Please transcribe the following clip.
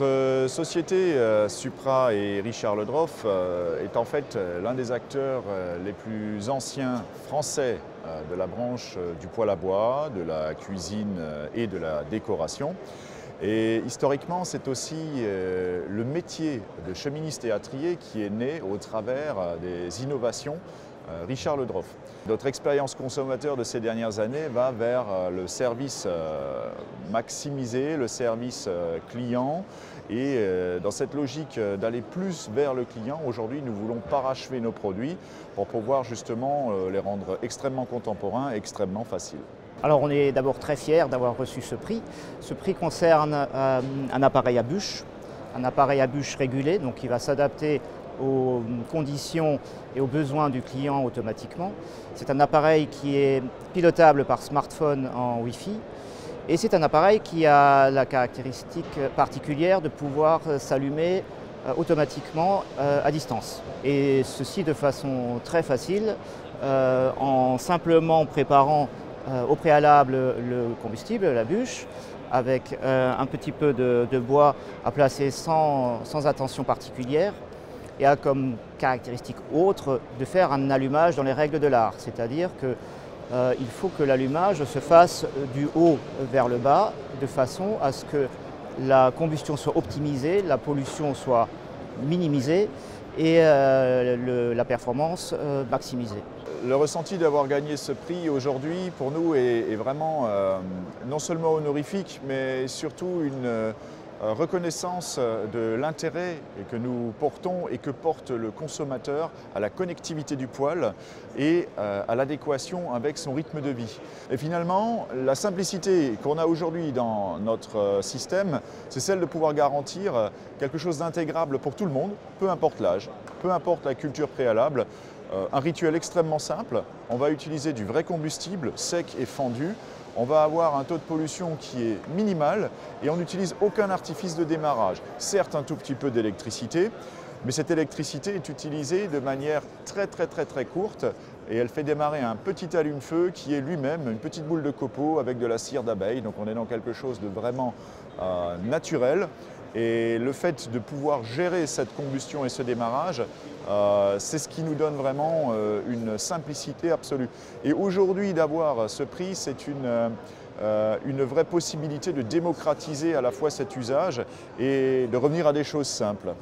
Notre société euh, Supra et Richard Ledroff euh, est en fait euh, l'un des acteurs les plus anciens français de la branche du poêle à bois, de la cuisine et de la décoration. Et historiquement, c'est aussi le métier de cheministe et attrier qui est né au travers des innovations euh, Richard Ledroff. Notre expérience consommateur de ces dernières années va vers euh, le service euh, maximisé, le service client. Et dans cette logique d'aller plus vers le client, aujourd'hui nous voulons parachever nos produits pour pouvoir justement les rendre extrêmement contemporains et extrêmement faciles. Alors on est d'abord très fiers d'avoir reçu ce prix. Ce prix concerne un appareil à bûche, un appareil à bûche régulé, donc qui va s'adapter aux conditions et aux besoins du client automatiquement. C'est un appareil qui est pilotable par smartphone en Wi-Fi et c'est un appareil qui a la caractéristique particulière de pouvoir s'allumer euh, automatiquement euh, à distance. Et ceci de façon très facile euh, en simplement préparant au préalable le combustible, la bûche, avec un petit peu de, bois à placer sans attention particulière et a comme caractéristique autre de faire un allumage dans les règles de l'art, c'est-à-dire qu'il euh, faut que l'allumage se fasse du haut vers le bas, de façon à ce que la combustion soit optimisée, la pollution soit minimisée et euh, la performance euh, maximisée. Le ressenti d'avoir gagné ce prix aujourd'hui pour nous est, vraiment non seulement honorifique mais surtout une euh, reconnaissance euh, de l'intérêt que nous portons et que porte le consommateur à la connectivité du poêle et euh, à l'adéquation avec son rythme de vie. Et finalement, la simplicité qu'on a aujourd'hui dans notre système, c'est celle de pouvoir garantir quelque chose d'intégrable pour tout le monde, peu importe l'âge, peu importe la culture préalable, un rituel extrêmement simple. On va utiliser du vrai combustible sec et fendu on va avoir un taux de pollution qui est minimal et on n'utilise aucun artifice de démarrage. Certes, un tout petit peu d'électricité, mais cette électricité est utilisée de manière très très très très courte et elle fait démarrer un petit allume-feu qui est lui-même une petite boule de copeaux avec de la cire d'abeille. Donc on est dans quelque chose de vraiment euh, naturel. Et le fait de pouvoir gérer cette combustion et ce démarrage, euh, c'est ce qui nous donne vraiment euh, une simplicité absolue. Et aujourd'hui, d'avoir ce prix, c'est euh, une vraie possibilité de démocratiser à la fois cet usage et de revenir à des choses simples.